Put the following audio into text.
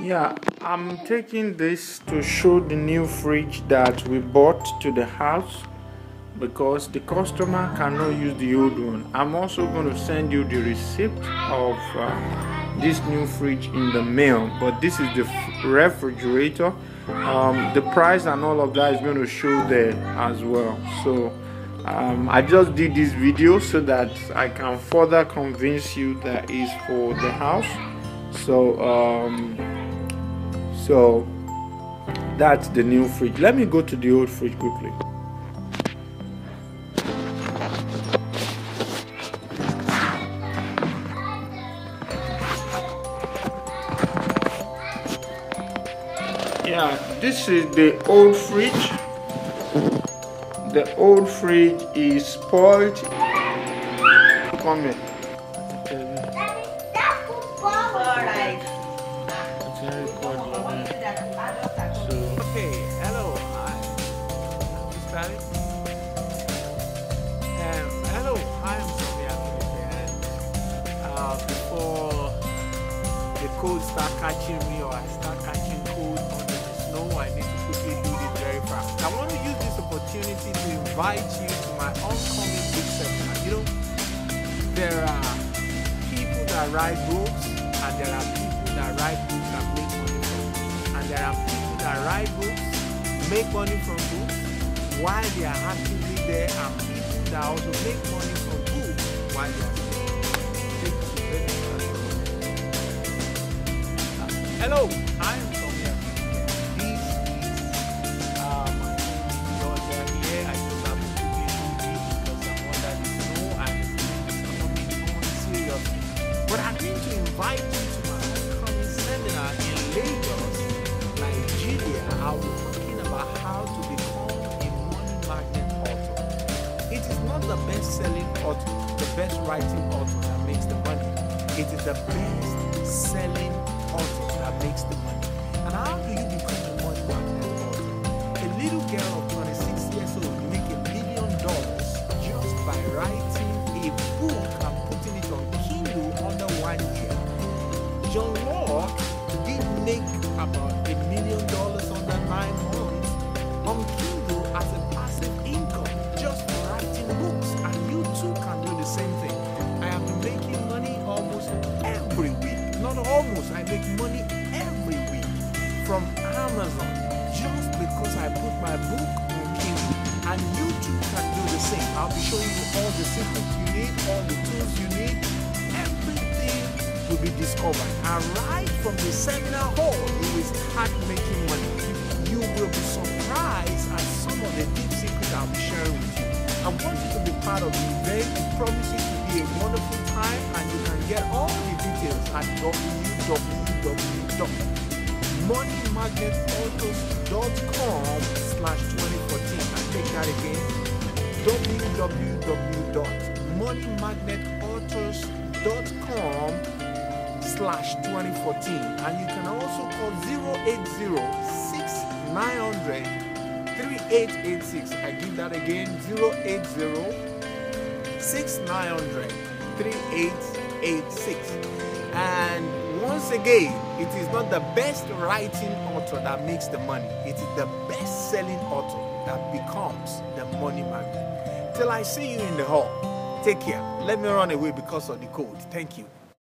Yeah, I'm taking this to show the new fridge that we bought to the house because the customer cannot use the old one. I'm also going to send you the receipt of uh, this new fridge in the mail, but this is the refrigerator. Um, the price and all of that is going to show there as well. So um, I just did this video so that I can further convince you that is for the house. So um, so that's the new fridge. Let me go to the old fridge quickly. Yeah this is the old fridge. The old fridge is spoiled. Come here cold start catching me or I start catching cold under the snow, I need to quickly do this very fast. I want to use this opportunity to invite you to my upcoming book seminar. You know, there are people that write books and there are people that write books and make money from books. And there are people that write books, make money from books, while they are actively there and people that also make money from books while they are Hello, I'm Tommy This is uh, my daughter here. I just have to this because I'm under the snow and it's coming on seriously. But I'm going to invite you to my upcoming seminar in Lagos, Nigeria. I'll be talking about how to become a money magnet author. It is not the best-selling author, the best writing author that makes the money. It is the best-selling John Locke did make about a million dollars under nine months on Kindle as a passive income just writing books. And you too can do the same thing. I am making money almost every week. Not almost, I make money every week from Amazon just because I put my book on Kindle. And you too can do the same. I'll be showing you all the secrets you need, all the tools you need. Be discovered. Right from the seminar hall, you will start making money. You will be surprised at some of the deep secrets I'll be sharing with you. I want you to be part of the event. Promise It to be a wonderful time and you can get all the details at www.moneymagnetauthor.com slash 2014. I take that again. www.moneymagnetauthor.com slash 2014 and you can also call 080 6900 3886 I give that again 080 6900 3886 and once again it is not the best writing author that makes the money. It is the best selling author that becomes the money magnet. Till I see you in the hall take care. Let me run away because of the code thank you